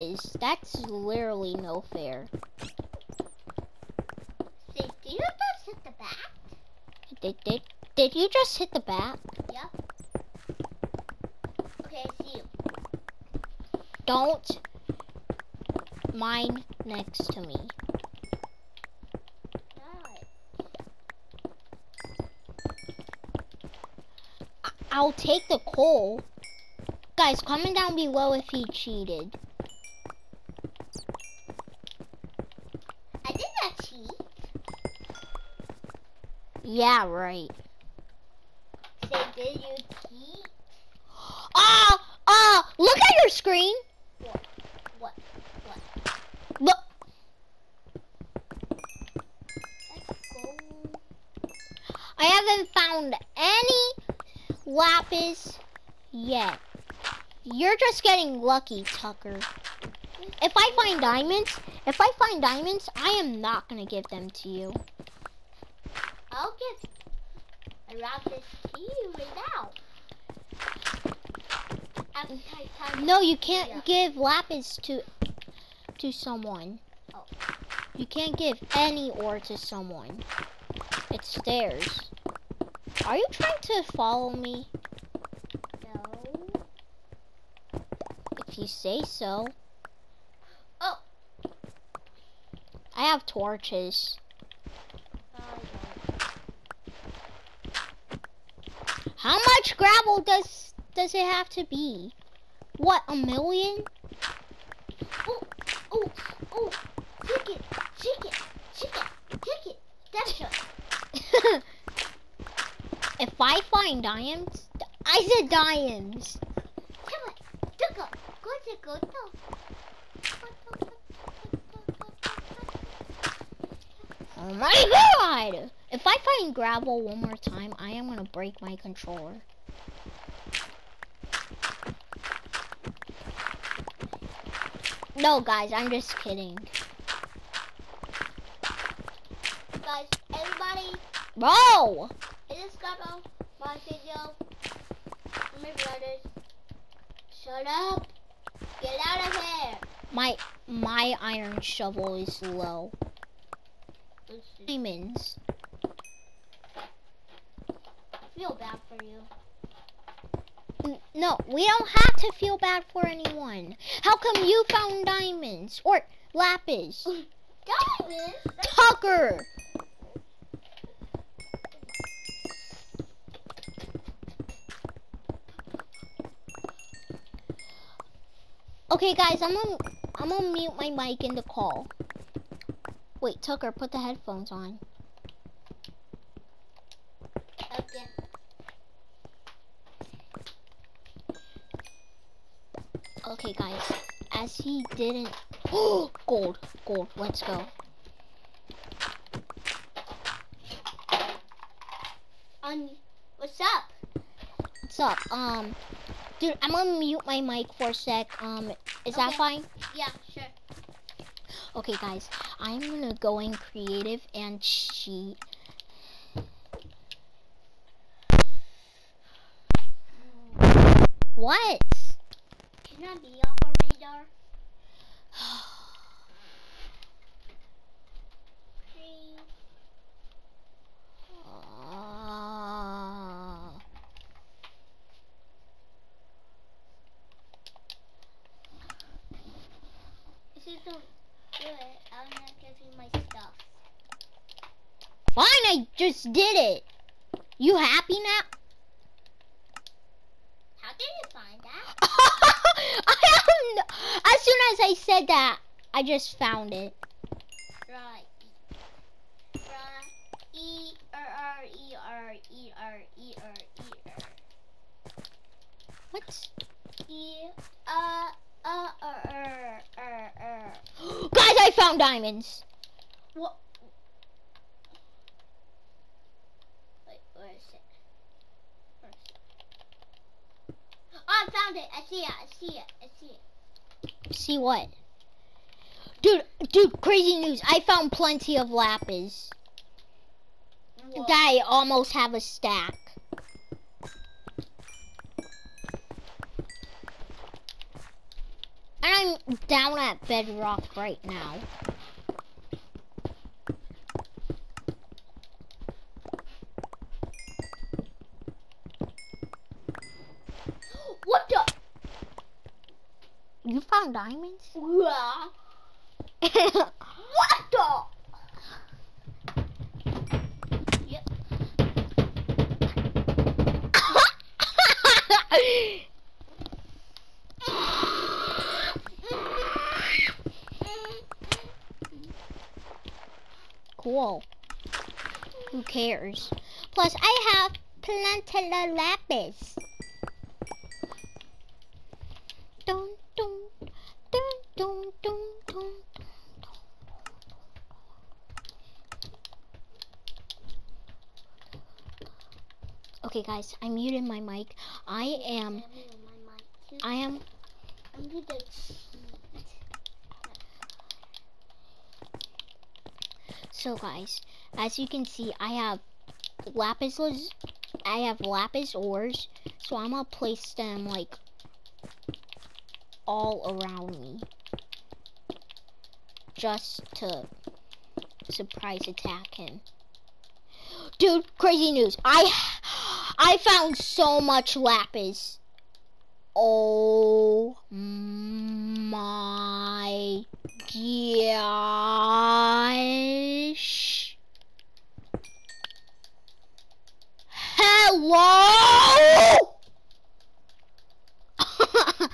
is. That's literally no fair. Did you just hit the back? Did, did, did you just hit the bat? Yep. Okay, I see you. Don't mine next to me. I'll take the coal. Guys, comment down below if he cheated. I did not cheat. Yeah, right. Say, did you? Ah! Ah! Look at your screen! What? What? Look! Let's go. I haven't found any lapis yet. You're just getting lucky, Tucker. If I find diamonds, if I find diamonds, I am not gonna give them to you. I'll give a rabbit to right now. Tell mm. No, you can't Yeah. give lapis to to someone. Oh. You can't give any ore to someone. It's theirs. Are you trying to follow me? No. If you say so. Oh. I have torches. How much gravel does does it have to be? What, a million? Oh, oh, oh, chicken, chicken, chicken, chicken. That's it. if I find diamonds, I said diamonds. Oh my god! If I find gravel one more time, I am gonna break my controller. No, guys, I'm just kidding. Guys, everybody, Bro! I just got my video. My brothers. Shut up. Get out of here. My my iron shovel is low. Diamonds. Feel bad for you. No, we don't have to feel bad for anyone. How come you found diamonds or lapis? Diamonds? Tucker! Okay, guys, I'm gonna I'm gonna mute my mic in the call. Wait, Tucker, put the headphones on. Okay. Okay, guys, as he didn't. gold, gold. Let's go. On, what's up? What's up? Um, dude, I'm gonna mute my mic for a sec. Um, is that fine? Yeah, sure. Okay, guys, I'm gonna go in creative and cheat. What? Can I be. Uh, If you don't do it, I'm not my stuff. fine, I just did it. You happy now? How did you find that? I don't. As soon as I said that, I just found it. What? Guys, I found diamonds. What? Oh, I found it. I see it. I see it. I see it. See what? Dude, dude, crazy news. I found plenty of lapis. I almost have a stack. And I'm down at bedrock right now. Diamonds? Yeah. What the? Cool. Who cares? Plus, I have plantilla lapis. Okay, guys, I muted my mic. I am, I am, I'm gonna cheat. so guys, as you can see, I have lapis, I have lapis ores, so I'm gonna place them, like, all around me. Just to surprise attack him. Dude, crazy news. I I found so much lapis. Oh my gosh. Hello?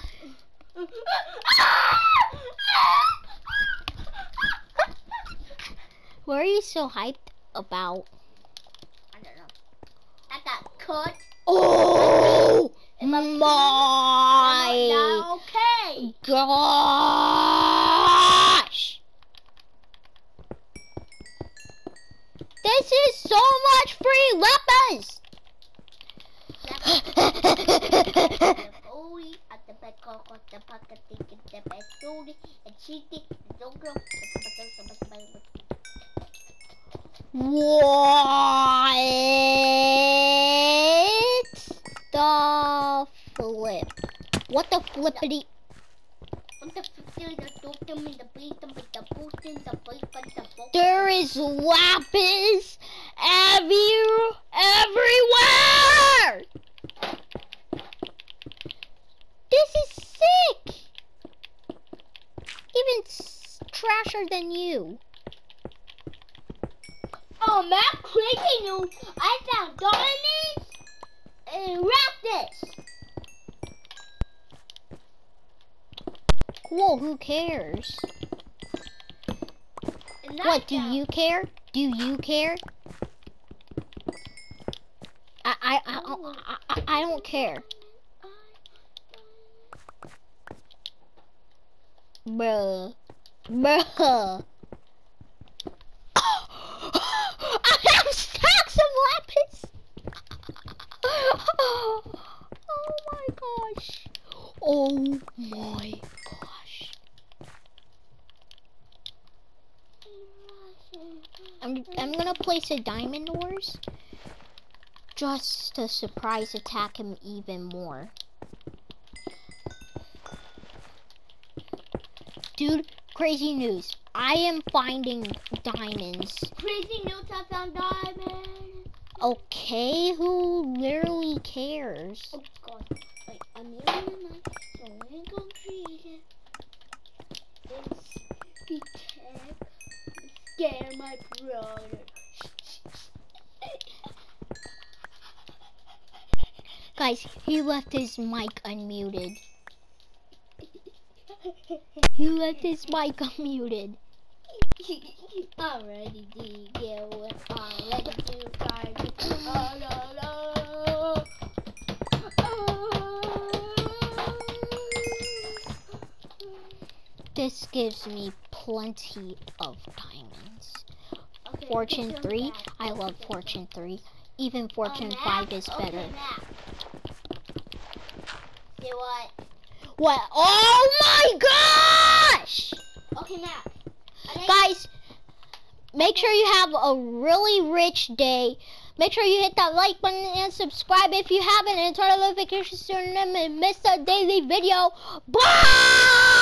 what are you so hyped about? I don't know. I got cut. Oh my okay. gosh! This is so much free lapis! What the flip? What the flippity? There is lapis every, everywhere! This is sick! Even trasher than you. Oh, man, crazy news! I found diamonds and raptors. Cool, who cares? What, do you care? Do you care? I, I, I, I, oh. I, I don't care. Bruh. Bruh. I have stacks of lapis. oh my gosh. Oh my gosh. I'm, I'm gonna place a diamond ores just to surprise attack him even more. Dude, crazy news. I am finding diamonds. Crazy news! I found diamonds. Okay, who literally cares? Oh god. I'm using my so we go crazy. It's because scare my brother. Guys, he left his mic unmuted. He left his mic unmuted. I'm ready to go. I'm ready This gives me plenty of diamonds. Okay, Fortune 3. I love Fortune 3. Even Fortune Oh, 5 is better. See what? What? Oh my gosh! Okay. I Guys, make sure you have a really rich day. Make sure you hit that like button and subscribe if you haven't and turn on notifications so you never miss a daily video. Bye.